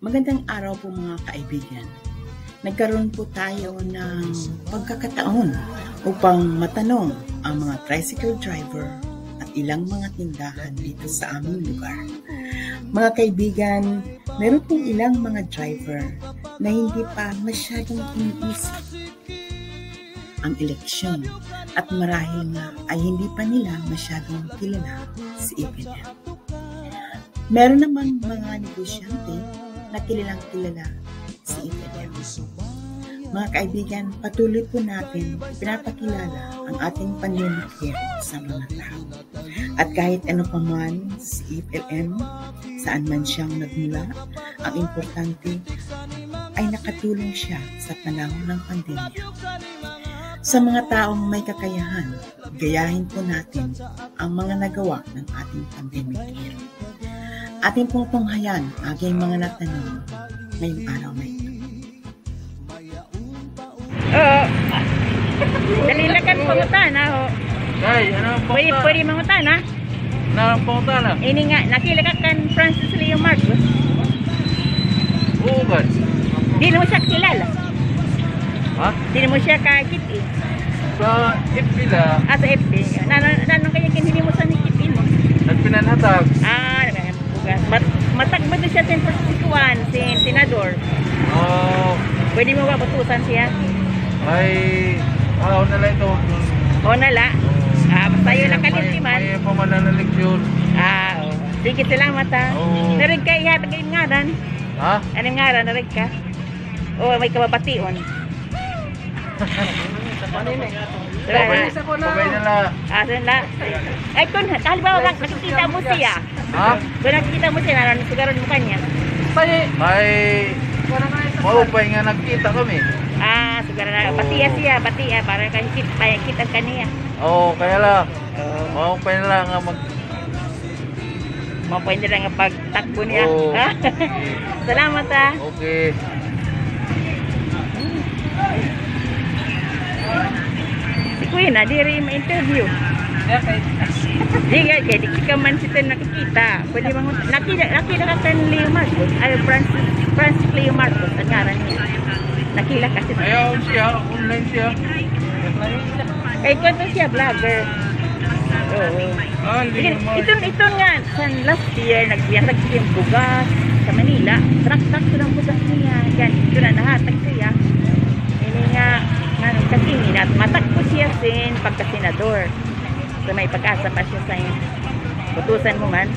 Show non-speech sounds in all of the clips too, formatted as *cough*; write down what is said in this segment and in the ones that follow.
Magandang araw po mga kaibigan. Nagkaroon po tayo ng pagkakataon upang matanong ang mga tricycle driver at ilang mga tindahan dito sa aming lugar. Mga kaibigan, meron pong ilang mga driver na hindi pa masyadong iniisip ang eleksyon at marahil nga ay hindi pa nila masyadong kilala si EPNM. Meron naman mga negosyante na kilalang kilala si EPNM. Mga kaibigan, patuloy po natin pinapakilala ang ating panlilipir sa mga tao. At kahit ano pa man si EPLM, saan man siyang nagmula, ang importante ay nakatulong siya sa panahon ng pandemya. Sa mga taong may kakayahan, gayahin po natin ang mga nagawa ng ating pandemic year. Ating pong tunghayan aking mga natanong ngayong araw na ito. Oo. Dalilakan pangutan ha. ho. Ay, ano ang Pwede, pangutana? pwede mangutan ha. Na ang pangutana? Ini nga, nakilakan Francis Leo Marcos. Oo, God. Di mo siya kilala. Ha? Di mo siya kakit eh. Sa Ipila, Ah, sa FB. Nanong nanong kaya kinili mo sa nikitin mo. nagpinanhatag. Ah, matagmad na siya sa persekuan, si senador. Oh, Pwede mo ba batusan siya? ay, ah, na lang ito. O nala. Ah, basta yun lang kalintiman. May pamanan ng leksyon. Ah, oh. Sige, salamat ha. Oo. Narig ka iya, tagayin nga ran. Ha? Anong nga ran, narig ka? O, may kababation. Wala *laughs* na. Pagay na la. Ah, saan na? Ay, kung halimbawa lang, nakikita mo siya. Ha? Kung nakikita mo siya, naroon siguro mo kanya. Ay, maupay nga nagkita kami. Ah, siguro na, batiya siya, batiya, para kahit kita kaniya. Oo, kaya lang. Oh, Maupay na lang nga mag... mapwede lang ang pagtakbo niya. Oo. Ha? Salamat ha. Okay. Kuya na, di rin ma-interview. Di nga, kaya di ka man siya nakikita. Pwede bang, nakita, nakita ka kan Leo Marcos, ay Francis, Francis Leo Marcos, ang ngaran niya. Nakila kasi. Ayaw siya, online siya. Kay kwento siya, vlogger. Oo. Ah, Sige, ito, ito nga, sa last year, nagbiyasag siya yung bugas sa Manila. Truck-truck ko ng bugas niya. Yan, ito na nahatag siya. Ini nga, nga kasi minat, matakbo siya sin pagkasenador. So may pag-asa pa siya sa Butusan mo man.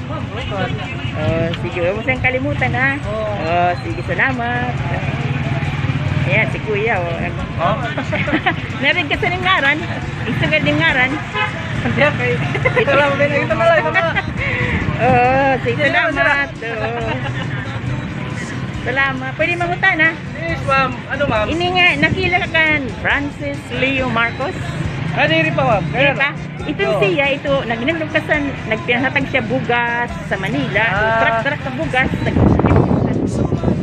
Oh, sige, huwag mo siyang kalimutan ha. Oh, sige, salamat. Ayan, si Kuya. Oh. Ha? *laughs* Meron kasi ng ngaran. Ito ka ng ngaran. Ito lang, ito lang, ito na lang. Oo, *laughs* sige, salamat. Oo. Salamat. Pwede mangutan ha. Yes, ma'am. Ano, ma'am? Ini nga, nakila ka kan Francis Leo Marcos. Ano yung pa, ma'am? Di ba? Itong Oo. siya, ito, naginagdag ka sa, nagpinatag siya bugas sa Manila. So, Ah. truck-truck sa bugas. Nag,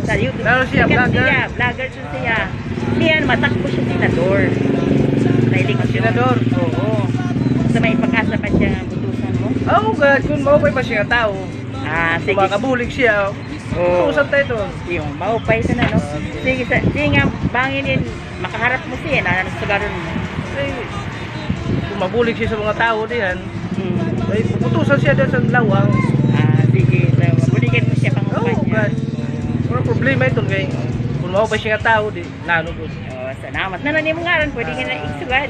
sa YouTube. Lalo siya, vlogger? Siya, vlogger siya siya. Diyan, matakbo siya senador. Sa eleksyon. Senador? Oo. So, may pag-asa pa siya butusan mo. Oo, God. Kung maupay pa siya tao, Ah, sige. kumakabulig siya, Oo. tuusan tayo ito. Yung maupay sa na, no? Sige, sa, sige nga, bangin din, makaharap mo siya, na sa garon mo. Ay, kung mabulig siya sa mga tao diyan, Hmm. ay puputusan siya doon sa lawang. Ah, sige, so, mabuligan mo siya pang Oo, upay niya. God. Pero problema ito, kay kung maupay siya nga tao, di, nano ko. Oh, salamat. Nanon yung ngaran, pwede ka na isugad.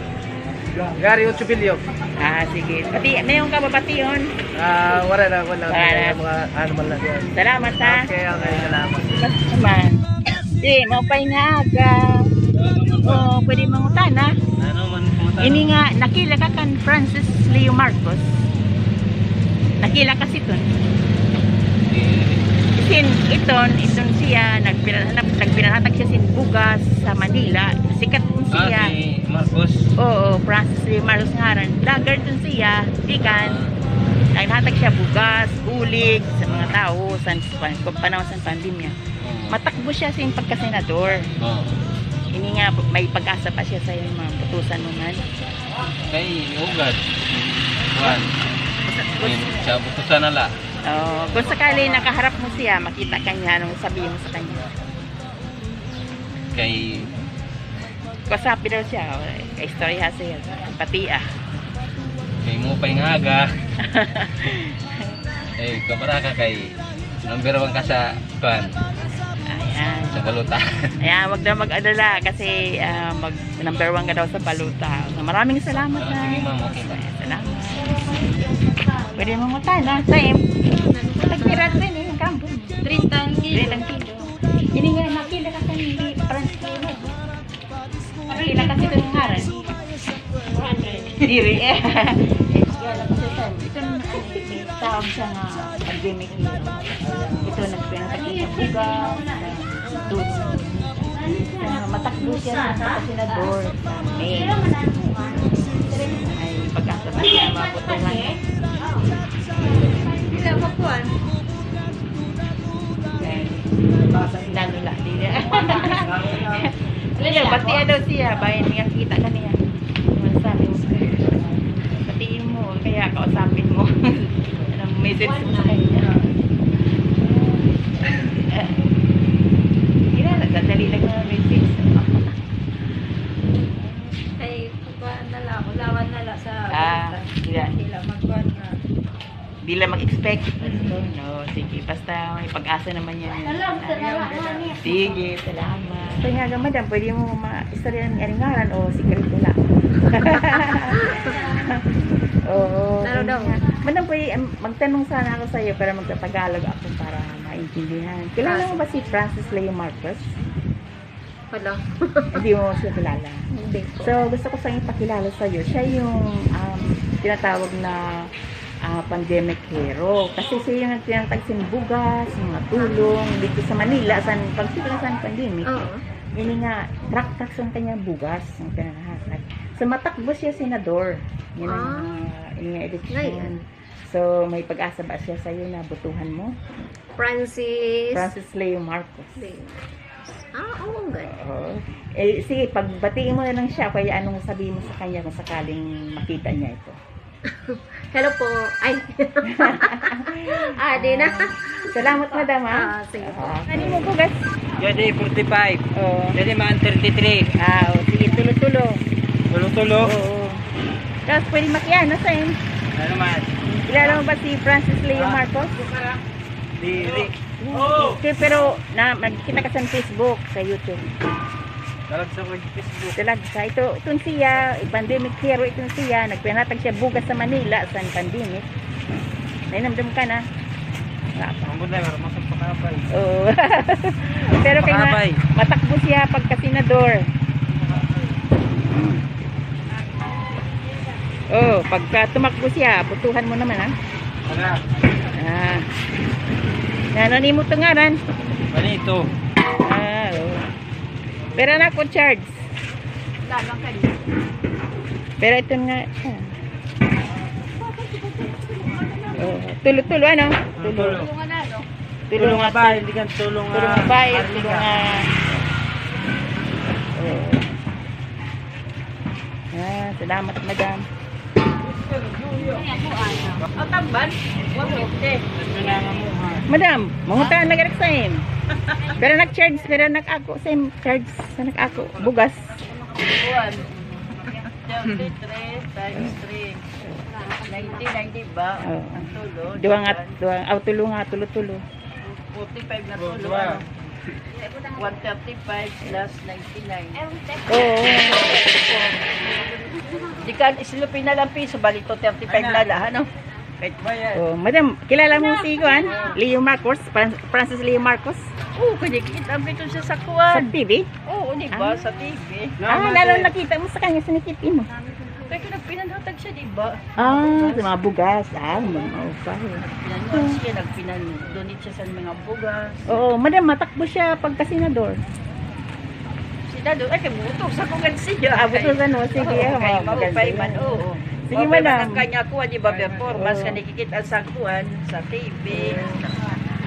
Gary Ochobilio. Ah, sige. Pati, may yung kababation. Ah, wala na, wala na. Wala na. Mga ano man lang yan. Salamat ha. Okay, okay, salamat. Basta naman. Sige, maupay nga aga. Oh, pwede mangutan ha. Ano man, pumunta Ini nga, nakila ka kan Francis Leo Marcos. Nakila ka si Ton. Sin, iton, iton siya, nagpinahanap, nagpinahatag siya sin bugas sa Manila. Sikat din siya. Marcos. Oo, Francis Leo Marcos ngaran. Vlogger din siya, tikan. Naghatag siya bugas, ulig sa mga tao sa panahon sa pandemya. Matakbo siya sa pagkasenador. Oh. Ini nga, may pag-asa pa siya sa yung mga putusan mo man. kay ugad. Juan. Sa butusan nala. Oh, kung sakali nakaharap mo siya, makita ka niya, anong sabihin mo sa kanya? Kay Kasapi daw siya, oh, istorya siya, pati ah. kay mo pay nga aga. *laughs* eh kabaraka kay number one ka sa kan Ayan. sa baluta. *laughs* Ayan, wag daw mag-alala kasi ah, mag number one ka daw sa baluta. So, maraming salamat Ah, na. sige ma'am, okay ba? Salamat. Pwede mo mutan ha, same. Nagpirat rin eh, ang kampo. 30 ang kilo. 30 kilo. Hindi nga nakila ka kilo. Nakila kasi ito yung haran. Diri eh. Ito may tawag siya nga pandemic hero. Ito nagpinatakin sa tulong. Uh, matakbo siya sa pasinador sa May. Ay pagkasabay siya mabutungan. Ilan mo po ah? Pati daw siya, bayan niya kita ka niya. Sabi mo, patiin mo, kaya kausapin mo. *laughs* Anong message mo sa kanya? Hindi na, nagdadali lang ng message. Ay, kukuhaan na lang. Ulawan na lang sa... Ah, sila. Sila magkuhan na. Di lang mag-expect. No, sige, basta may pag-asa naman yan. Sige, salamat. Kaya nga, madam, pwede mo ma-istorya ng aringaran o sikreto lang. *laughs* Oo. Lalo daw. Madam, pwede, um, magtanong sana ako sa iyo para magtatagalog ako para maintindihan. Kilala mo ba si Francis Leo Marcos? Wala. *laughs* Hindi mo siya kilala. Hindi. So, gusto ko sa ipakilala sa iyo. Siya yung um, tinatawag na ah, pandemic hero. Kasi siya yung tinatag bugas, mga tulong dito sa Manila. San, pag sila sa pandemic, Oo. yun nga, truck-truck ang kanyang bugas ang pinanahatag. So, matakbo siya senador. Yun ang uh, yun nga election. So, may pag-asa ba siya sa iyo na butuhan mo? Francis. Francis Leo Marcos. Ah, oo nga. Oo. Eh, sige, pagbatiin mo na lang siya, kaya anong sabihin mo sa kanya kung sakaling makita niya ito? *laughs* Hello po. Ay. *laughs* ah, di na. Salamat, madam, ha? Ah, sige po. Ah, ano mo bugas? Jadi 45. Oo. Jadi man 33. Ah, oh, sige, tulo-tulo. Tulo-tulo. Oo. Tapos pwede makiano sa yun. Ano man? Kilala mo ba si Francis Leo Ah. Marcos? Diri. Okay, pero na, nagkita ka sa Facebook, sa YouTube. Dalag sa ko Facebook. Talag sa ito, itong siya, pandemic hero itong siya, nagpinatag siya bugas sa Manila sa pandemic. Nainamdam ka na. Ang na para masang pakabay. Oo. Pero kaya nga, matakbo siya pagka senador. Oh, pagka tumakbo siya, butuhan mo naman ha. Ana. Ah. Nanani mo tungaran. Ah, oh. Pero na ko charge. Lagang ka Pero ito nga. ah. Oh, tulo-tulo ano? Tulo. Tulo. Tulungan na, no? Nga ba? Hindi kan tulong Tulo nga ba? Tulo nga. Oh. Ah, salamat madam. Ang tamban? 150. Madam, mangutan na garik sa im. Pero nag-charge, pero nag-ako sa im, charge sa nag-ako. Bugas. 33 times 3. 90, 90 ba? Oh. Tulo. Duwa nga, duwa, aw tulo nga, tulo-tulo. 45 na tulo. Ano? 135 plus 99. Oo. Di ka isilupin na lang piso, balik to 35 na lang, ano? Oh, madam, kilala mo si Juan? Leo Marcos? Fran- Francis Leo Marcos? Oo, kanya kita ang pito siya sa Sa kuwan. TV? Oo, di ba? Ah. Sa TV. Ah, lalo nakita mo sa kanya sa nakiti mo. Kaya nagpinanhatag siya, di ba? Ah, sa mga bugas. Ah, mga okay. Pinanuan siya, nagpinan-donate siya sa mga bugas. Oo, madam, matakbo siya pagka senador. Si Dado, ay, kabuto sa kugan siya. Ah, buto sa no? Sige, Oo, ah, kay yan. man, oo. Sige, man madam. ang kanya kuha, di ba, performance, ka nakikita sa kuwan, sa TV.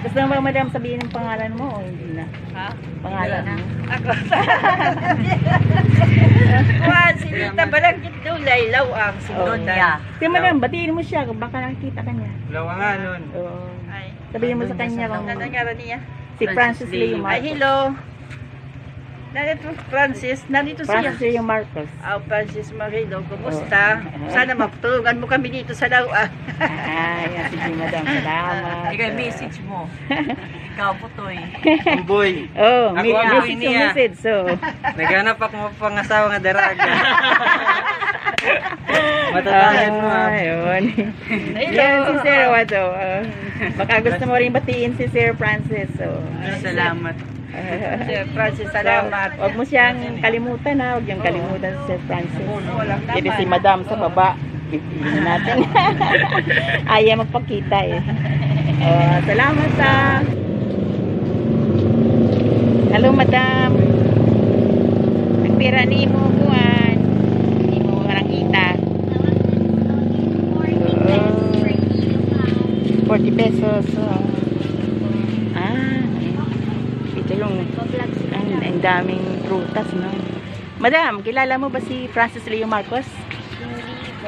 Gusto mo ba, madam, sabihin ang pangalan mo o hindi na? Ha? Pangalan mo? Ako. *laughs* Kuwan, si Kita balangkit dulay, lawang, sunod Oh. Sige madam, batiin mo siya kung baka nakikita ka niya. Lawa nga nun. Oo. Ay, Sabihin mo sa kanya kung ano nga rin niya? si Francis Leo Ay, hello. Nandito Francis, nandito siya. Francis Leo Marcos. Ah, Francis Marilo, kumusta? Sana mapatulungan mo kami dito sa lawa. Ah, yan. Sige madam, salamat. Ikaw message mo. *laughs* Ikaw po to eh. Boy, Oh, Ako may ang message niya. to message. So, naghanap ako ng pangasawa nga daraga. *laughs* Matatayan mo ah. Ayun. Yan si Sir Wato. Uh, baka gusto mo rin batiin si Sir Francis. So, Salamat. Sir *laughs* Francis, salamat. Huwag mo siyang kalimutan ha. Huwag niyang kalimutan si Sir Francis. Naman. si Madam sa baba. Pipiliin natin. *laughs* Ayaw magpakita eh. Oh, salamat sa... Hello, Madam. Nagpira ni mo buwan. Hindi mo nakita. Oo. 40 pesos. Oh. Ah, ito yung ang, ang daming prutas, no? Madam, kilala mo ba si Francis Leo Marcos?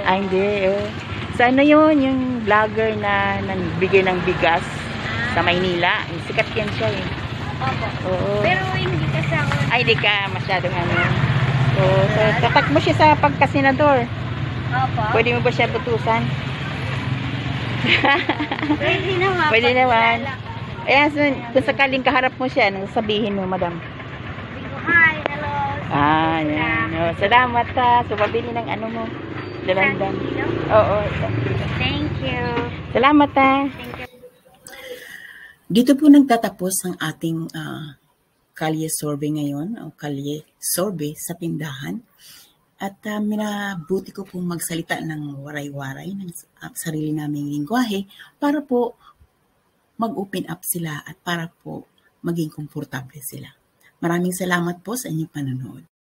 Ah, hindi. Oh. Sa ano yun, yung vlogger na nagbigay ng bigas sa Maynila. Sikat yan siya eh. Opo. Oo. Pero hindi kasi ako. Ay, di ka masyadong ano. So, so tatak mo siya sa pagkasenador. Opo. Pwede mo ba siya butusan? *laughs* Pwede naman. Pwede naman. Ayan, so, kung sakaling kaharap mo siya, ano sabihin mo, madam? Hi, hello. Ah, yan. Oh, salamat ha. So, pabili ng ano mo. Dalandan. Oo, tranquilo. Thank you. Salamat ha. Thank you. Dito po nagtatapos ang ating ah, kalye survey ngayon, o kalye survey sa tindahan. At uh, minabuti ko pong magsalita ng waray-waray ng uh, sarili naming lingwahe para po mag-open up sila at para po maging komportable sila. Maraming salamat po sa inyong panonood.